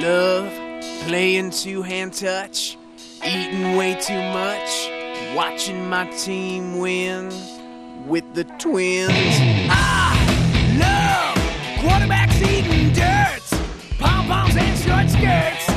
Love playing two hand touch, eating way too much, watching my team win with the twins. I love quarterbacks eating dirt, pom poms and short skirts,